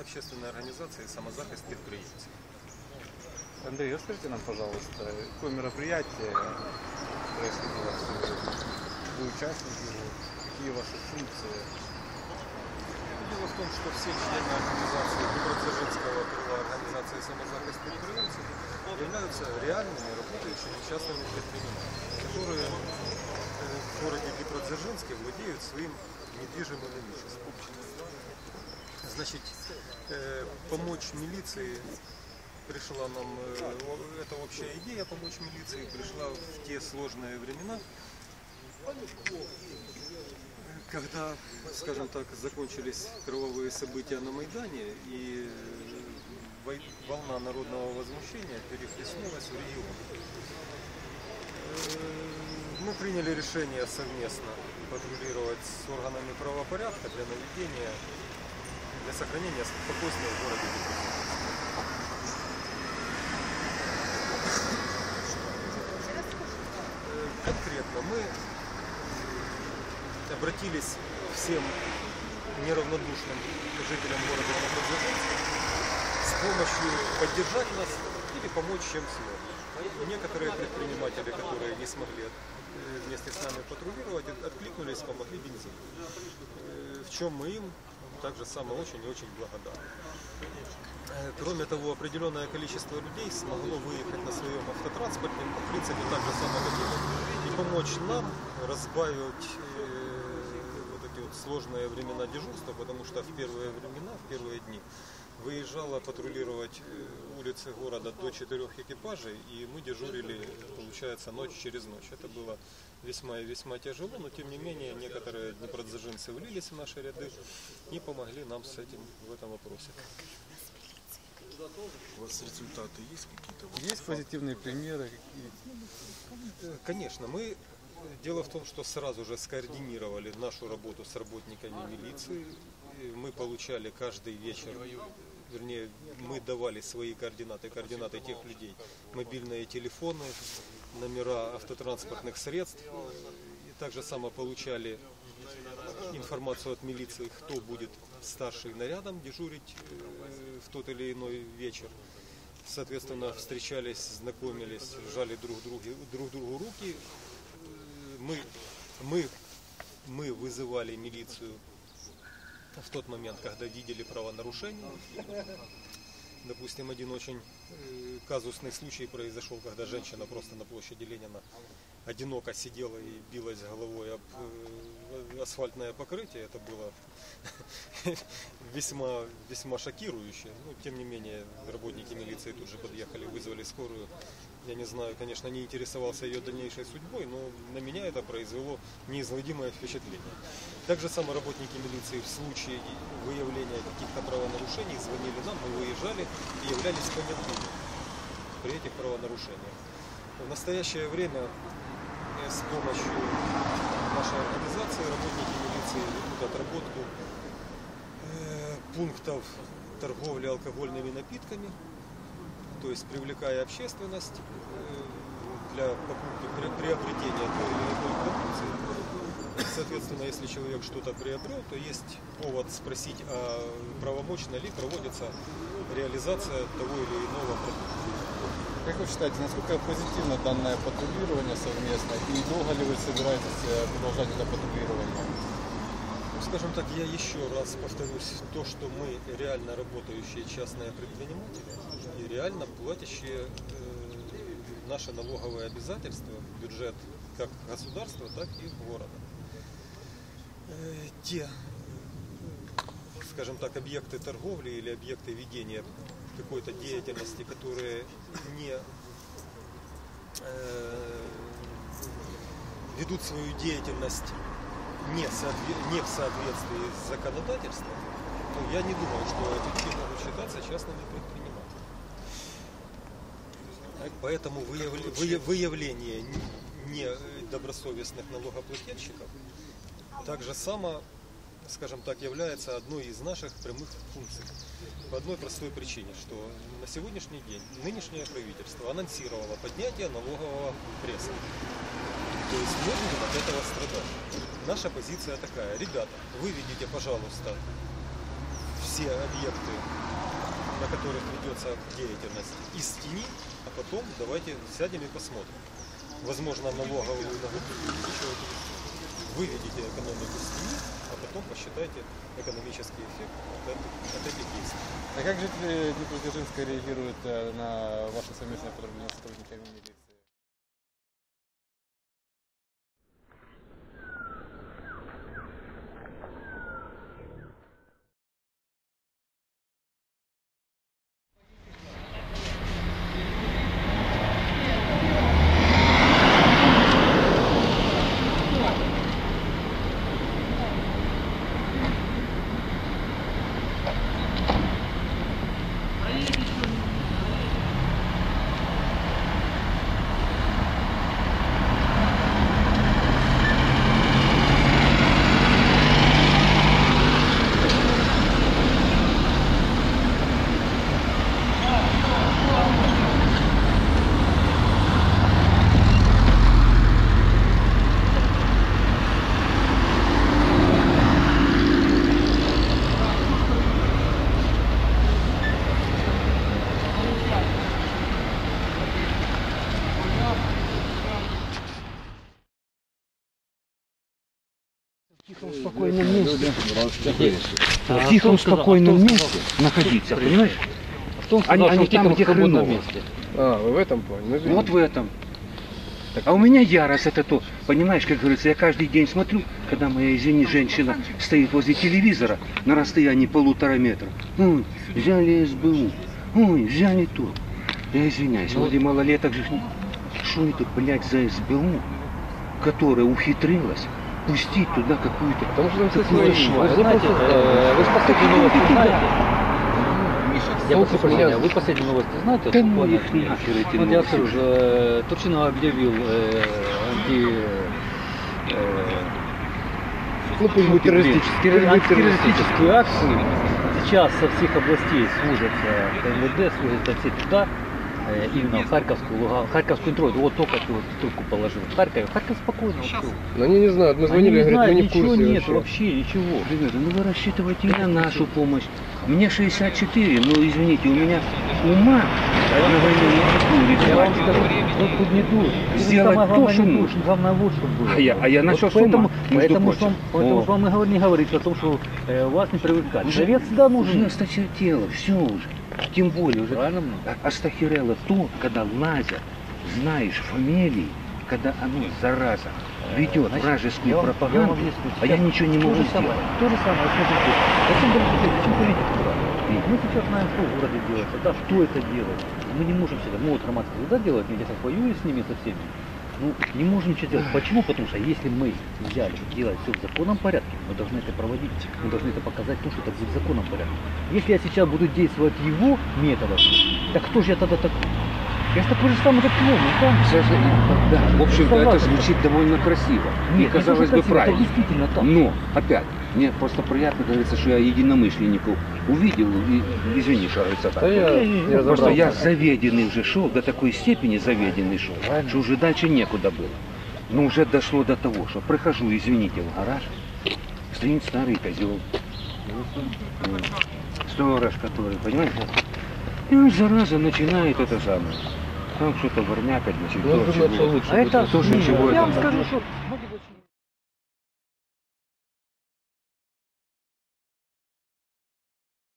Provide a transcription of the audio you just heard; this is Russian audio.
общественной организации «Самозахист предприятий». Андрей, расскажите нам, пожалуйста, какое мероприятие происходило сегодня? Вы участники? Какие ваши функции? Дело в том, что все члены организации Днепродзержинского крыла организации «Самозахист предприятий» являются реальными работающими частными предпринимателями, которые э, в городе Днепродзержинске владеют своим недвижимым имуществом. Значит, э, помочь милиции пришла нам, э, эта общая идея помочь милиции пришла в те сложные времена, когда, скажем так, закончились кровавые события на Майдане и э, волна народного возмущения перехлестнулась в регион. Мы приняли решение совместно патрулировать с органами правопорядка для наведения, для сохранения спокойствия в городе. Э, Конкретно мы обратились всем неравнодушным жителям города Днепродзержинска с помощью поддержать нас или помочь чем смогли. Некоторые предприниматели, которые не смогли э, вместе с нами патрулировать, от- откликнулись, помогли бензин. Э, В чем мы им также само очень и очень благодарны. Э, Кроме того, определенное количество людей смогло выехать на своем автотранспорте, в принципе, так же само, как и помочь нам разбавить э, вот эти вот сложные времена дежурства, потому что в первые времена, в первые дни выезжало патрулировать э, улицы города до четырех экипажей, и мы дежурили, получается, ночь через ночь. Это было весьма и весьма тяжело, но тем не менее некоторые днепродзержинцы влились в наши ряды и помогли нам с этим в этом вопросе. У вас результаты есть какие-то? Есть позитивные примеры? Э, Конечно, мы дело в том, что сразу же скоординировали нашу работу с работниками милиции. Мы получали каждый вечер, вернее, мы давали свои координаты, координаты тех людей, мобильные телефоны, номера автотранспортных средств. И также само получали информацию от милиции, кто будет старший нарядом дежурить э, в тот или иной вечер. Соответственно, встречались, знакомились, жали друг, друге- друг другу руки. Э, Мы, мы, мы вызывали милицию в тот момент, когда видели правонарушение. Допустим, один очень э, казусный случай произошел, когда женщина просто на площади Ленина одиноко сидела и билась головой об э, асфальтное покрытие. Это было весьма, весьма шокирующе. Но, тем не менее, работники милиции тут же подъехали, вызвали скорую. Я не знаю, конечно, не интересовался ее дальнейшей судьбой, но на меня это произвело неизгладимое впечатление. Также само работники милиции в случае выявления каких-то правонарушений звонили нам, мы выезжали и являлись понятыми при этих правонарушениях. В настоящее время э, с помощью нашей организации работники милиции ведут отработку э, пунктов торговли алкогольными напитками, то есть привлекая общественность э, для покупки, при- приобретения той или иной продукции. Соответственно, если человек что-то приобрел, то есть повод спросить, а правомочно ли проводится реализация того или иного продукта. Как вы считаете, насколько позитивно данное патрулирование совместное? И долго ли вы собираетесь э, продолжать это патрулирование? Ну, Скажем так, я еще раз повторюсь, то, что мы реально работающие частные предприниматели и реально платящие э, наши налоговые обязательства в бюджет как государства, так и города. Те, скажем так, объекты торговли или объекты ведения какой-то деятельности, которые не э, ведут свою деятельность не, соотве- не в соответствии с законодательством, то я не думаю, что эти могут считаться частными предпринимателями. Поэтому выявление недобросовестных налогоплательщиков также само, скажем так, является одной из наших прямых функций. По одной простой причине, что на сегодняшний день нынешнее правительство анонсировало поднятие налогового пресса. То есть мы будем от этого страдать. Наша позиция такая. Ребята, выведите, пожалуйста, все объекты, на которых ведется деятельность, из тени, а потом давайте сядем и посмотрим. Возможно, налоговую еще выведите экономику с тени, а потом посчитайте экономический эффект от от этих действий. А как жители Днепродзержинска реагируют э, на ваше совместное с сотрудниками милиции? Тихом, спокойном месте. В тихом, спокойном месте находиться, понимаешь? Они, они там, где хреново. А, вы в этом плане? Ну. Вот в этом. А у меня ярость это то, понимаешь, как говорится, я каждый день смотрю, когда моя, извини, женщина стоит возле телевизора на расстоянии полутора метра. Ой, взяли СБУ, ой, взяли то. Я извиняюсь, вроде малолеток же. Что это, блядь, за СБУ, которая ухитрилась пустить туда какую-то... Потому что там какую-то шваль. Вы знаете, э, вы же последние новости знаете? Я Ну, прошу прощения, вы последние новости знаете? Да ну их нахер эти Вот я скажу, э, Турчинов объявил э, анти... Ну, террористический. антитеррористическую акцию. Сейчас со всех областей служатся МВД, служатся все туда, именно в Харьковскую, Луган, Харьковскую тройку. Вот только ты вот трубку положил в Харькове. Харьков спокойно. вот всё. Но они не знают. Мы Они звонили, не говорят, знают, мы не в ничего курсе нет вообще. вообще, ничего. Ребята, ну вы рассчитывайте на нашу помощь. Мне 64, ну извините, у меня ума не Я вам скажу, вот тут не дур. Сделать то, что нужно. Главное вот, чтобы было. А я- а я Вот насчет поэтому, ума, между поэтому, прочим. ж вам, поэтому вам и не говорится о том, что э, вас не привыкать. Уже- Совет всегда Уже нужен. осточертело, все уже. Тем более уже Правильно? А- Остахирело то, когда лазят, знаешь фамилии, когда оно, зараза, ведет Значит, вражескую я пропаганду, объясню. а я ничего не могу сделать. самое, То же самое, смотрите. Зачем говорить, зачем политику брать? Мы сейчас знаем, что в городе делается, да, кто это делает. Мы не можем всегда, ну вот Романский да, делает, я сейчас воюю с ними со всеми. Ну, не можем ничего делать. Почему? Потому что если мы взяли делать все в законном порядке, мы должны это проводить, мы должны это показать, то, что это будет в законном порядке. Если я сейчас буду действовать его методом, так кто же я тогда такой? Я же такой же самый, как он, ну там. Саша, да, в общем-то, это звучит довольно красиво. Нет, и казалось бы красиво, это правильно. действительно так. Но, опять, мне просто приятно, говорится, что я единомышленников увидел, и, извини, что говорится так. Да я не Просто разобрался. я заведенный уже шел, до такой степени заведенный шел, что уже дальше некуда было. Но уже дошло до того, что прихожу, извините, в гараж, стоит старый козел. Сторож, который, понимаете? И он, зараза, начинает это самое. Там что-то ворнякать, значит, Ну, я то, чего. что А это, тоже не, ничего я это вам скажу, что